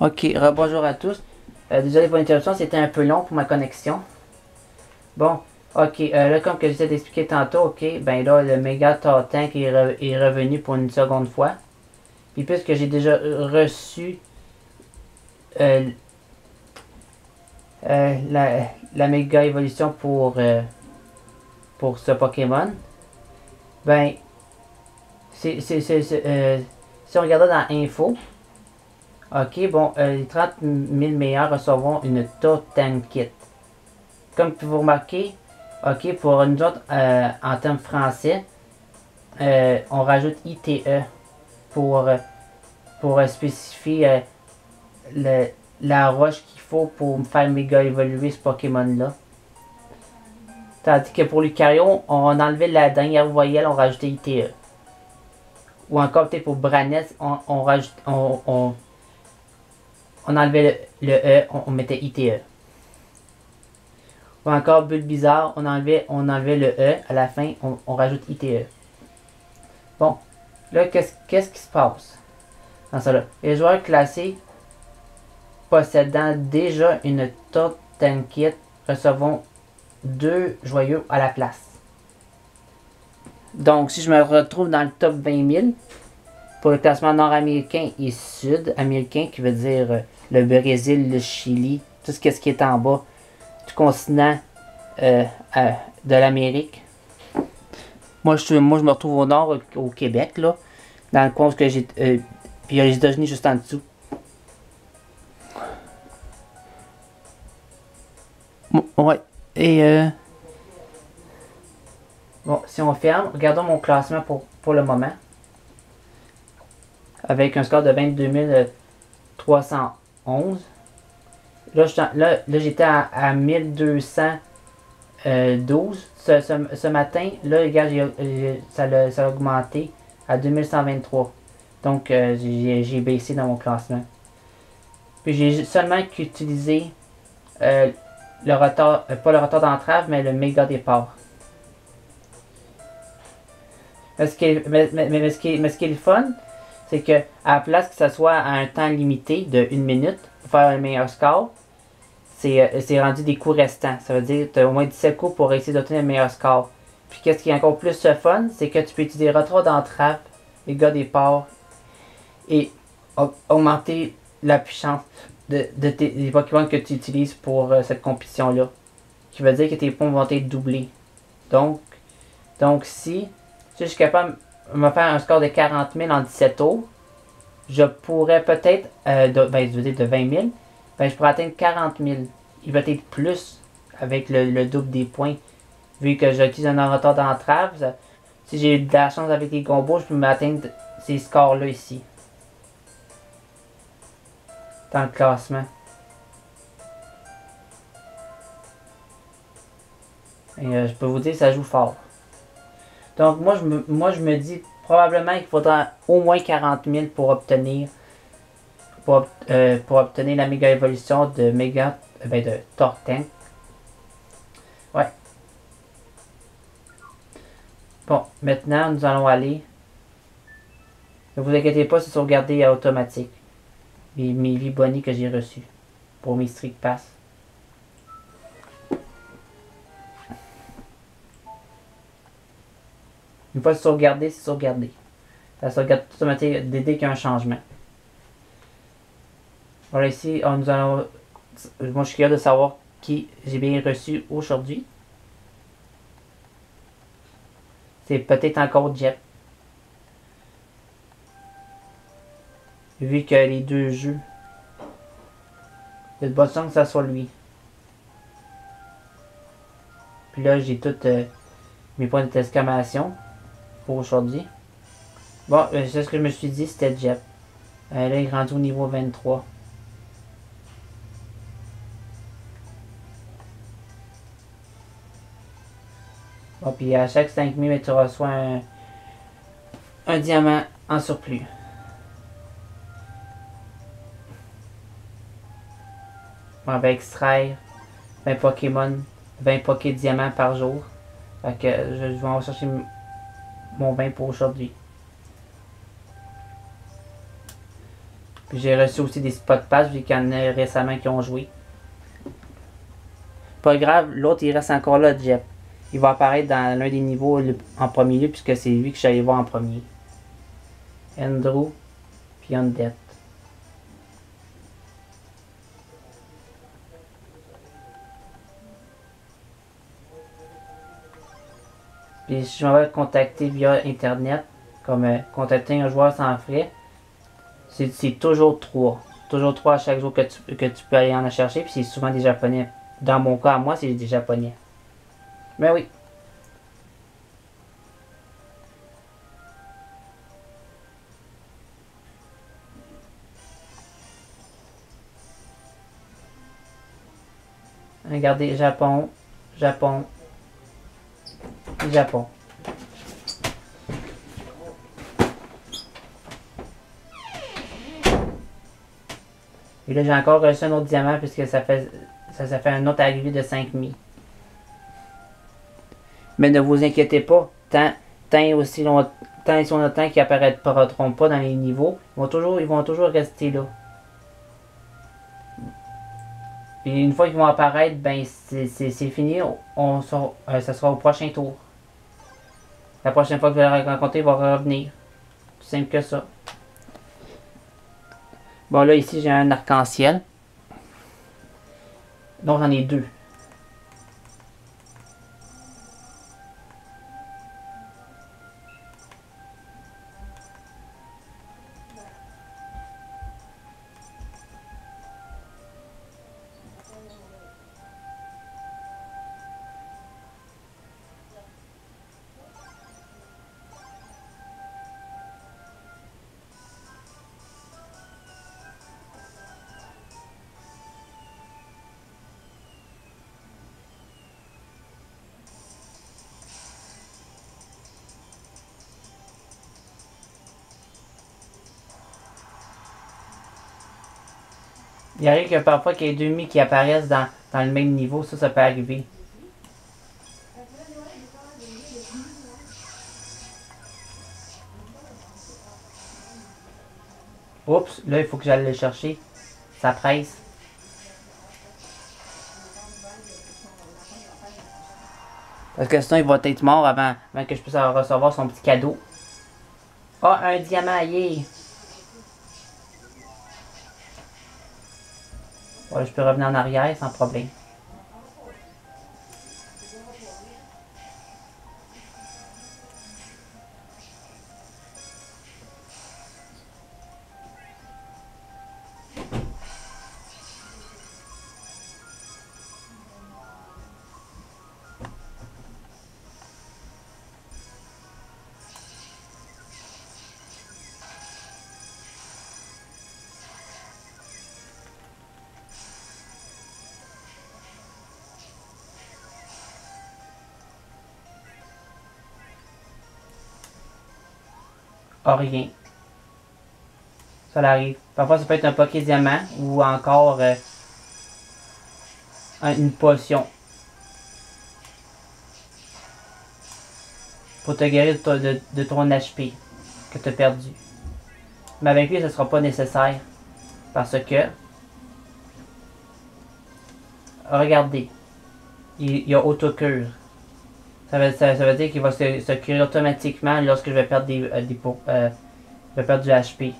Ok, bonjour à tous. Euh, désolé pour l'interruption, c'était un peu long pour ma connexion. Bon, ok, euh, là comme que j'essaie d'expliquer tantôt, ok, ben là le méga Tank est, est, revenu pour une seconde fois. Puis puisque j'ai déjà reçu euh, la, la méga évolution pour, pour ce Pokémon, ben, c'est, si on regarde dans Info, ok, bon, les 30 000 meilleurs recevront une Totem Kit. Comme vous remarquez, ok, pour nous autres, euh, en termes français, euh, on rajoute ITE pour, euh, pour spécifier la roche qu'il faut pour faire méga évoluer ce Pokémon-là. Tandis que pour Lucario, on enlevait la dernière voyelle, on rajoutait ITE. Ou encore peut-être pour Branès, on, on, rajoute, on, on, on enlevait le, E, on, mettait ITE. Ou encore but bizarre, on enlevait, on enlevait le E, à la fin, on, rajoute ITE. Bon, là, qu'est-ce qui se passe dans ça là? Les joueurs classés possédant déjà une Totem Kit recevront deux joyaux à la place. Donc, si je me retrouve dans le top 20 000, pour le classement nord-américain et sud-américain, qui veut dire euh, le Brésil, le Chili, tout ce qui est en bas du continent euh, de l'Amérique. Moi je, moi, je me retrouve au nord, au, Québec, là, dans le coin que j'ai. Euh, puis il y a les États-Unis juste en dessous. Ouais. Et euh, Bon, si on ferme, regardons mon classement pour, pour le moment. Avec un score de 22 311. Là, j'étais à, 1212 ce, ce, matin. Là, regarde, ça, a, ça a augmenté à 2123. Donc, euh, j'ai baissé dans mon classement. Puis j'ai seulement qu'utilisé euh, le retard, euh, pas le retard d'entrave, mais le méga départ. Mais ce qui est, mais, mais, ce qui mais ce qui est le fun, c'est que à la place que ça soit à un temps limité de une minute pour faire un meilleur score, c'est euh, rendu des coups restants. Ça veut dire que tu as au moins 17 coups pour essayer d'obtenir un meilleur score. Puis qu'est-ce qui est encore plus fun, c'est que tu peux utiliser retard d'entrave, les gars des ports, et augmenter la puissance de, tes, des Pokémon que tu utilises pour euh, cette compétition-là. Qui veut dire que tes points vont être doublés. Donc, donc si si je suis capable de me faire un score de 40 000 en 17 tours, je pourrais peut-être, euh, ben, je de 20 000, ben, je pourrais atteindre 40 000. Il va être plus avec le, double des points. Vu que j'utilise un retard d'entrave, si j'ai de la chance avec les combos, je peux m'atteindre ces scores-là ici. Dans le classement. Et euh, je peux vous dire, ça joue fort. Donc moi je me, moi, je me dis probablement qu'il faudra au moins 40 000 pour obtenir pour, euh, obtenir la méga évolution de méga euh, ben de Tortank. Ouais. Bon, maintenant nous allons aller. Ne vous inquiétez pas, c'est sauvegarder automatique. Mes, mes vies que j'ai reçues pour mes Strict Pass. Une fois sauvegardé, c'est sauvegardé. Ça sauvegarde automatique dès qu'il y a un changement. Voilà ici, nous allons. Moi je suis curieux de savoir qui j'ai bien reçu aujourd'hui. C'est peut-être encore Jet. Vu que les deux jeux. Il y a de bonnes chances que ça soit lui. Puis là, j'ai toutes euh, mes points d'exclamation aujourd'hui. Bon, euh, c'est ce que je me suis dit, c'était Jet. Elle est rendue au niveau 23. Bon, puis à chaque 5000, tu reçois un, un diamant en surplus. On va extraire 20 Pokémon, 20 Poké Diamants par jour. Fait que je vais en chercher mon bain pour aujourd'hui. Puis j'ai reçu aussi des spots pass vu qu'il y en a récemment qui ont joué. Pas grave, l'autre il reste encore là, Jeff. Il va apparaître dans l'un des niveaux en premier lieu puisque c'est lui que j'allais voir en premier. Andrew, puis Undead. Puis si je m'en vais le contacter via internet, comme euh, contacter un joueur sans frais, c'est toujours 3. Toujours 3 à chaque jour que tu, que tu peux aller en chercher, puis c'est souvent des japonais. Dans mon cas, moi, c'est des japonais. Mais oui. Regardez, Japon, Japon, Japon. Et là, j'ai encore reçu un autre diamant puisque ça fait, ça, ça fait un autre arrivée de 5000. Mais ne vous inquiétez pas, tant, tant aussi longtemps, tant et longtemps qu'ils apparaîtront pas dans les niveaux, ils vont toujours, ils vont toujours rester là. Puis une fois qu'ils vont apparaître, ben c'est fini, on sort, euh, ça sera au prochain tour. La prochaine fois que vous allez le rencontrer, il va revenir. Tout simple que ça. Bon là ici j'ai un arc-en-ciel. Donc j'en ai deux. Il arrive que parfois qu'il y ait deux mi qui apparaissent dans, dans le même niveau, ça, ça peut arriver. Oups, là, il faut que j'aille le chercher. Ça presse. Parce que sinon, il va être mort avant, avant que je puisse recevoir son petit cadeau. Ah, un diamant, yeah! Je peux revenir en arrière sans problème. Ah, rien. Ça l'arrive. Parfois, ça peut être un Poké Diamant ou encore euh, un- une potion. Pour te guérir de, ton- de ton HP que tu as perdu. Mais avec lui, ce ne sera pas nécessaire. Parce que. Regardez. Il, il y a autocure. Ça veut, ça, ça veut dire qu'il va se, se curer automatiquement lorsque je vais perdre des, euh, des po- euh, je vais perdre du HP.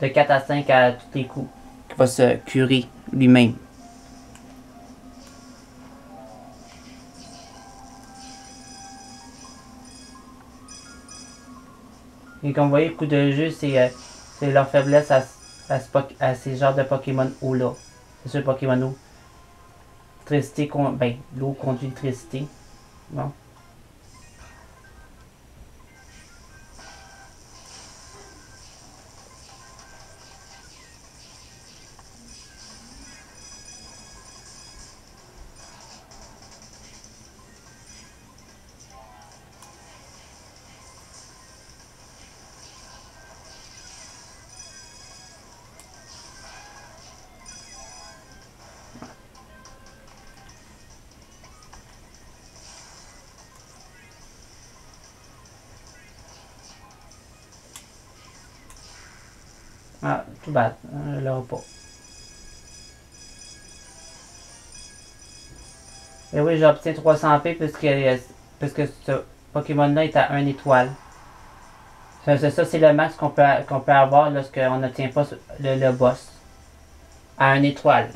De 4 à 5 à tous les coups. Il va se curer lui-même. Et comme vous voyez, coup de jeu, c'est euh, c'est leur faiblesse à, à, ce à ces genres de Pokémon eau-là. C'est ce Pokémon eau. Électricité, con- ben, l'eau conduit l'électricité. Bon. tout bad. Euh, là pas. Et oui, j'obtiens 300p puisque, puisque ce Pokémon-là est à 1 étoile. Ça, ça c'est le max qu'on peut, peut avoir lorsqu'on n'obtient pas le, le boss. À 1 étoile.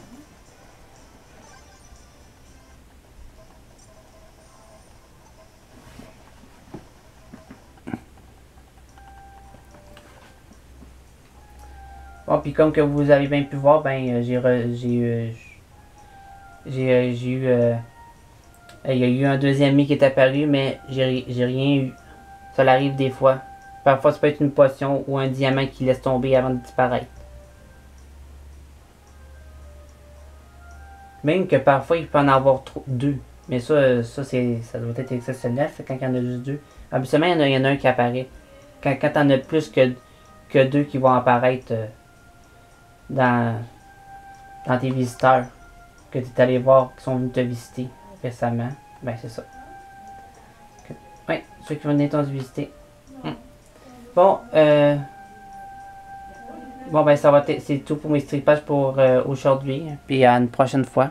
Puis comme que vous avez bien pu voir, ben euh, j'ai j'ai j'ai j'ai eu euh, il y a eu un deuxième mi qui est apparu, mais j'ai rien eu. Ça arrive des fois. Parfois, ça peut être une potion ou un diamant qui laisse tomber avant de disparaître. Même que parfois, il peut en avoir deux. Mais ça, ça, ça doit être exceptionnel, quand il y en a juste deux. Habituellement, il y en a, un qui apparaît. Quand, quand en as plus que, deux qui vont apparaître. Euh, dans, dans tes visiteurs que tu es allé voir, qui sont venus te visiter récemment, ben c'est ça. Oui, ceux qui vont venir te visiter. Hmm. Bon, euh, bon ben ça va c'est tout pour mes stripages pour euh, aujourd'hui, puis à une prochaine fois.